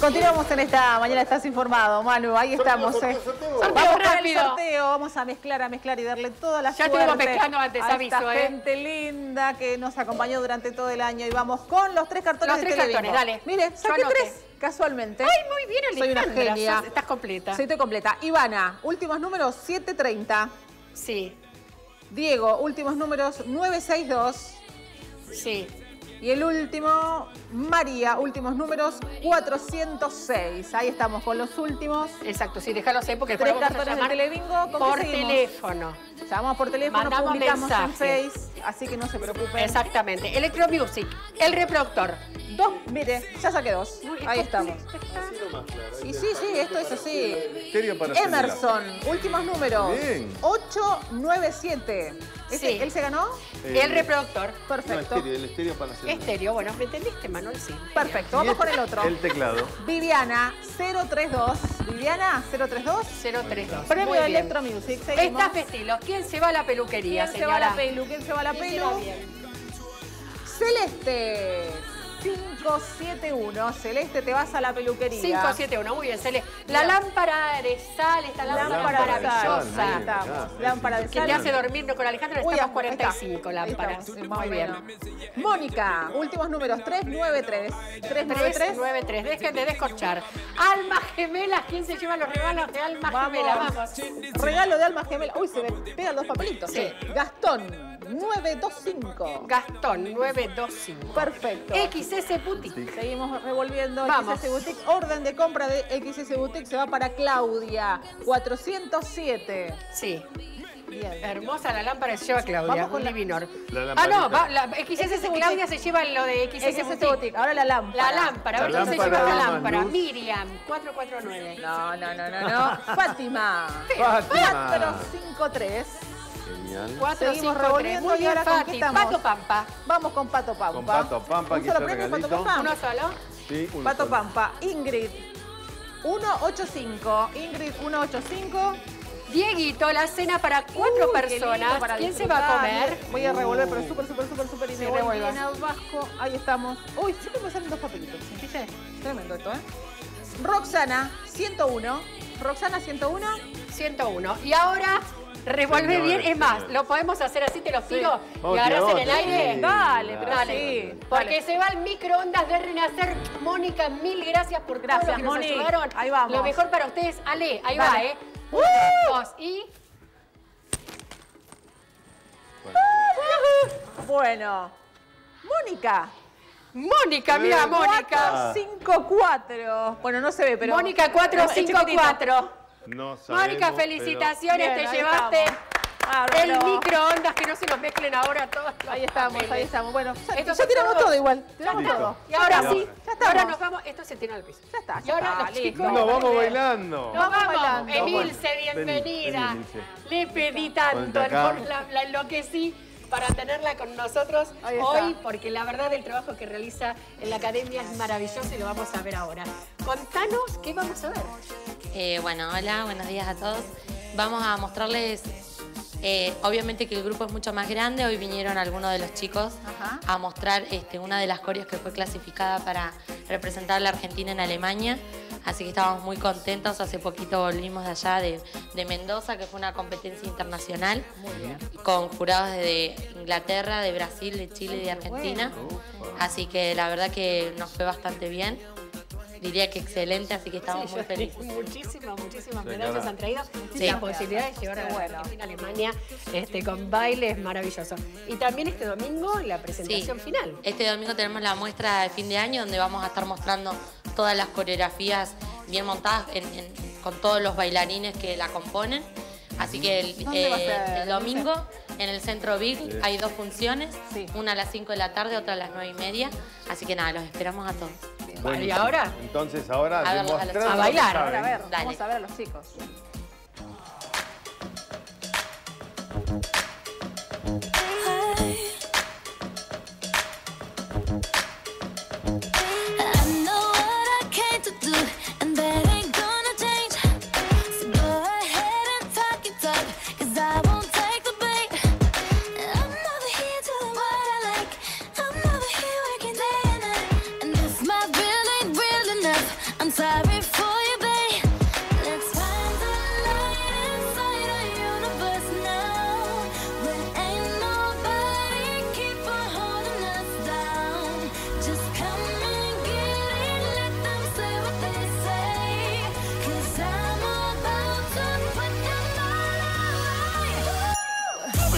Continuamos en esta mañana, estás informado, Manu, ahí estamos. eh. Sorteo Vamos con el rápido. sorteo, vamos a mezclar, a mezclar y darle toda la Ya suerte estuvimos mezclando antes, a aviso, esta ¿eh? gente linda que nos acompañó durante todo el año y vamos con los tres cartones Los de tres cartones, dale. Mire, saqué tres, casualmente. Ay, muy bien, Soy una Alejandra. genia. Sos- Estás completa. Sí, estoy completa. Ivana, últimos números 730. Sí, Diego, últimos números 962. sí. Y el último, María, últimos números 406. Ahí estamos con los últimos. Exacto, sí, déjalo ahí porque Tres después vamos a de llamar Televingo. ¿Con por teléfono. Llamamos por teléfono, Mandamos publicamos en mensaje. Face, así que no se preocupen. Exactamente. Electro Music, el reproductor. Dos, mire, ya saqué dos. Ahí estamos. Así nomás, claro. Y sí, sí, esto es así. Estéreo para. Emerson, últimos números. Bien. 897. ¿Ese- Sí. ¿Él se ganó? Eh, el reproductor. No, Perfecto. estéreo, el estéreo para celular. Estéreo, bueno, ¿me entendiste, Manuel? Sí. Perfecto, vamos con el otro. El teclado. Viviana 032. Viviana 032. 032. Premio Muy bien. Electro Music. Seguimos. Estás vestido. ¿Quién se va a la peluquería, ¿Quién se señora? va a la pelu? ¿Quién se va a la ¿Quién se pelu? Celeste 571. Celeste, te vas a la peluquería. 571, muy bien, Cele. La lámpara de sal, esta lámpara, Lámpara de sal. maravillosa. Ahí estamos. Lámpara de Que sal. te hace dormir no, con Alejandra, Uy, estamos ahí está. 45 Ahí lámparas. estamos, Muy bien. Mónica, últimos números 393. 393. 393, dejen de descorchar. Almas gemelas, ¿quién se lleva los regalos de almas Vamos. gemelas? Vamos. Regalo de alma gemela. Uy, se me pegan los papelitos. Sí. Gastón 925. Gastón 925. Perfecto. XS Boutique. Seguimos revolviendo Vamos. XS Boutique. Orden de compra de XS Boutique se va para Claudia. 407. Sí. Bien. Hermosa la lámpara que se lleva Claudia. Vamos con la-. La ah, no, va, la XS XS Claudia se lleva lo de XS, XS Boutique. Boutique. Ahora la lámpara. La lámpara, La a ver quién se lleva la lámpara. luz. Miriam, 449. No, no, no, no, no. Fátima. Fátima. 453. Genial. 4, Seguimos 5, 3. revolviendo Muy y bien, ahora, ¿con qué Fati. estamos? Pato Pampa. Vamos con Pato Pampa. Con Pato Pampa, Un que solo premio, Pato. Pampa. Uno solo. Sí, uno Pato solo. Pampa. Ingrid. 185. Ingrid 185. Dieguito, la cena para cuatro Uy, personas. para ¿Quién se va a comer? Voy a revolver, pero súper, súper, súper, súper. Y Sí, me voy bien abajo. Ahí estamos. Uy, siempre me salen dos papelitos. ¿Viste? Tremendo esto, ¿eh? Roxana, 101. Roxana, 101. 101. Y ahora revuelve bien. Es más, lo podemos hacer así, te lo tiro Vamos y agarras en el aire. sí. Dale, pero Dale. sí. Porque Dale. se va el microondas de Renacer. Mónica, mil gracias por todo Gracias, lo que nos Moni. ayudaron. Ahí vamos. Lo mejor para ustedes. Ale, ahí Dale. va, ¿eh? ¡Uh! Dos y... Bueno. Mónica. Mónica, mira, Eh, Mónica. 454. Bueno, no se ve, pero. Mónica Es chiquitito. 454. No sabemos, Mónica, felicitaciones, te llevaste. Bárbaro. el microondas, que no se nos mezclen ahora todos. Ahí estamos, papeles. ahí estamos. Bueno, ya, Esto ya tiramos todo. todo, igual. Tiramos Listo. todo. Y ahora sí, está. Ya estamos. ahora nos vamos, esto se tira al piso. Ya está, Y ya ahora está, los listo. chicos. No, vamos bailando. Nos Vamos vamos. bailando. Emilce, Vení, bienvenida. vení, Emilce. Le pedí tanto, la, la enloquecí para tenerla con nosotros hoy, porque la verdad el trabajo que realiza en la academia es maravilloso y lo vamos a ver ahora. Contanos qué vamos a ver. Eh, bueno, hola, buenos días a todos. Vamos a mostrarles, eh, obviamente que el grupo es mucho más grande, hoy vinieron algunos de los chicos Ajá. a mostrar este, una de las coreos que fue clasificada para representar a la Argentina en Alemania, así que estábamos muy contentos, hace poquito volvimos de allá, de, de Mendoza, que fue una competencia internacional, con jurados de Inglaterra, de Brasil, de Chile y de Argentina, así que la verdad que nos fue bastante bien. Diría que excelente, así que estamos Sí, muy felices. Muchísimas, muchísimas medallas han traído. Sí. La posibilidad de llevar a Bueno. A Alemania este, con baile es maravilloso. Y también este domingo la presentación Sí. final. Este domingo tenemos la muestra de fin de año donde vamos a estar mostrando todas las coreografías bien montadas en- en- con todos los bailarines que la componen. Así que el, ¿Dónde va a eh, ser? el domingo en el Centro Big hay dos funciones, Sí. una a las 5 de la tarde, otra a las 9 y media. Así que nada, los esperamos a todos. Vale, ¿y ahora? Entonces ahora A bailar. Ahora a ver, Dale. vamos a ver a los chicos.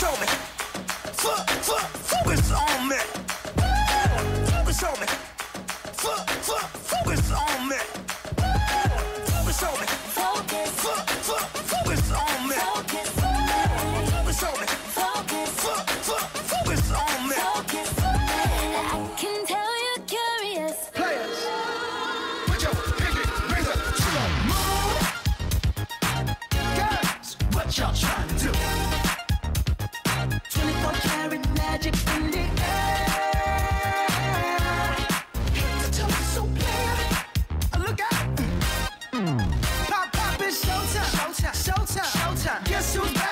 Focus on me. Fo- fo- Focus on me. Focus on me. Fo- Focus on me. Focus on me. Focus, Fo- fo- Focus on me. focus, on me. focus, Fo- fo- Focus on me. focus. I can tell you're curious. Players, put your pinky up to the moon. Girls, what y'all trying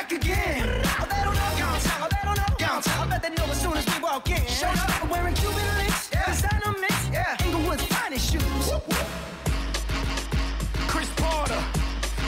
back again? Oh, they don't know. Downtown. Oh, they don't know. Downtown. I bet they know as soon as we walk in. Show up. Wearing Cuban links. Yeah. Designer mix. Yeah. Inglewood's finest shoes. Chris Porter,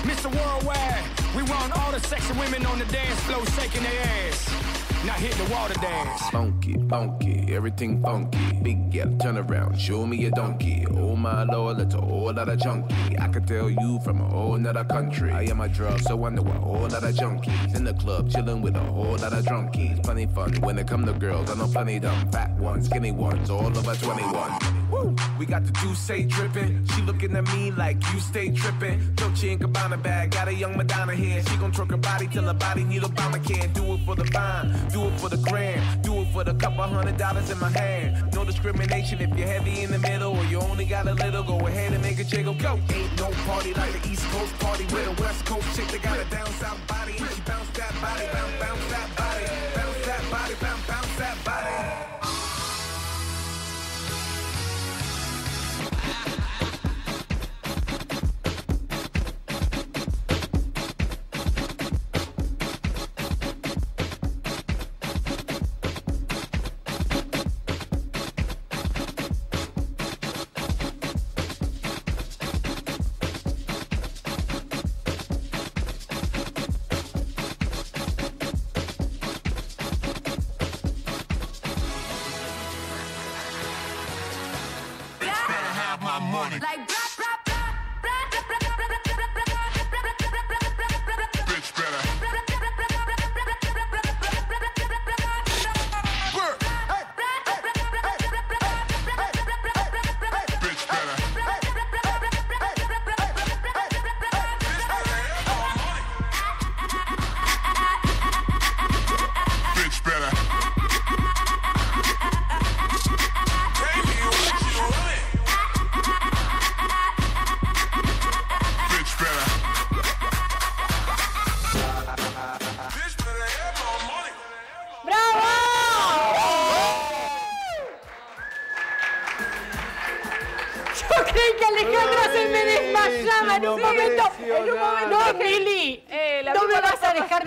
Mr. Worldwide. We want all the sexy women on the dance floor shaking their ass. Now hit the water dance. Funky, funky, everything funky. Big gal, turn around, show me a donkey. Oh my lord, that's a whole lot of junkie. I can tell you from a whole nother country. I am a drug, so I know a whole lot of junkies. In the club, chilling with a whole lot of drunkies. Plenty fun when it come to girls. I know plenty dumb, fat ones, skinny ones, all over 21. We got the juice dripping. She looking at me like you stay tripping. Dolce and Gabbana bag, got a young Madonna here. She gon' twerk her body till her body need Obamacare. Do it for the fine, do it for the grand, do it for the couple hundred dollars in my hand. No discrimination if you're heavy in the middle or you only got a little. Go ahead and make a jiggle. Go. Ain't no party like the East Coast party with a West Coast chick that got a down south body and she bounce that body, bounce, bounce that body,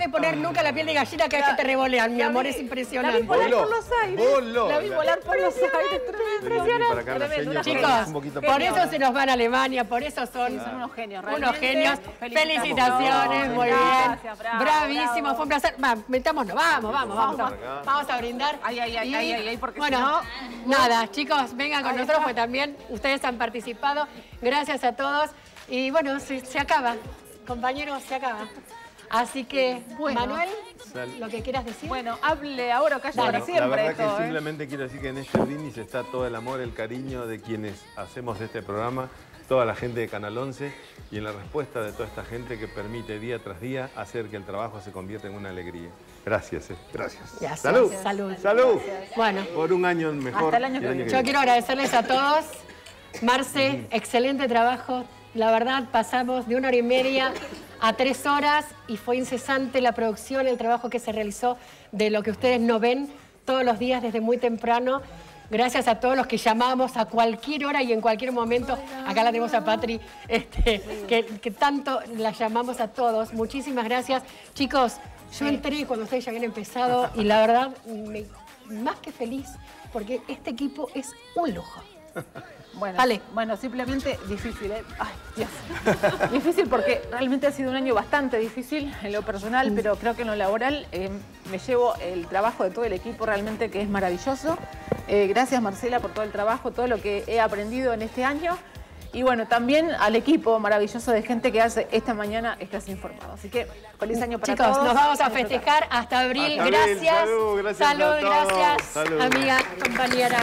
de poner nunca la piel de gallina que que te revolean, mi amor. vi- Es La vi impresionante. volar por los aires. voló. La vi volar por los aires. Genia. Chicos, por eso se nos van a Alemania, por eso son, Son unos genios, unos. Felicitaciones, muy bien. Gracias, bravo, Bravísimo, bravo. fue un placer. Va, metámonos, vamos, vamos, vamos. Vamos. A brindar. Ay, ay, ay, Y, ay, ay, ay, porque Bueno, si no- nada, chicos, vengan con nosotros, porque también ustedes han participado. Gracias a todos. Y bueno, se, se acaba. Compañeros, se acaba. Así que, Bueno. Manuel, Sal- lo que quieras decir. Bueno, hable ahora o calle Dale. para La siempre. verdad esto, que ¿eh? simplemente quiero decir que en este brindis está todo el amor, el cariño de quienes hacemos este programa, toda la gente de Canal 11 y en la respuesta de toda esta gente que permite día tras día hacer que el trabajo se convierta en una alegría. Gracias, eh. gracias. Gracias. Salud. Salud. Salud. Bueno, Por un año mejor. Hasta el año que viene. Yo viene. quiero agradecerles a todos. Marce, excelente trabajo. La verdad, pasamos de una hora y media a tres horas y fue incesante la producción, el trabajo que se realizó de lo que ustedes no ven todos los días desde muy temprano. Gracias a todos los que llamamos a cualquier hora y en cualquier momento. Acá la tenemos a Patri, este, que, que tanto la llamamos a todos. Muchísimas gracias. Chicos, yo entré cuando ustedes ya habían empezado y la verdad, me- más que feliz, porque este equipo es un lujo. Bueno, Dale. bueno, simplemente difícil, ¿eh? Ay, Dios. difícil porque realmente ha sido un año bastante difícil en lo personal, pero creo que en lo laboral eh, me llevo el trabajo de todo el equipo realmente que es maravilloso. Eh, gracias Marcela por todo el trabajo, todo lo que he aprendido en este año. Y bueno, también al equipo maravilloso de gente que hace esta mañana Estás Informado. Así que feliz año para Chicos, todos. nos vamos a festejar hasta abril. Hasta abril. gracias. Salud, gracias Salud, gracias, Salud. amiga, compañera.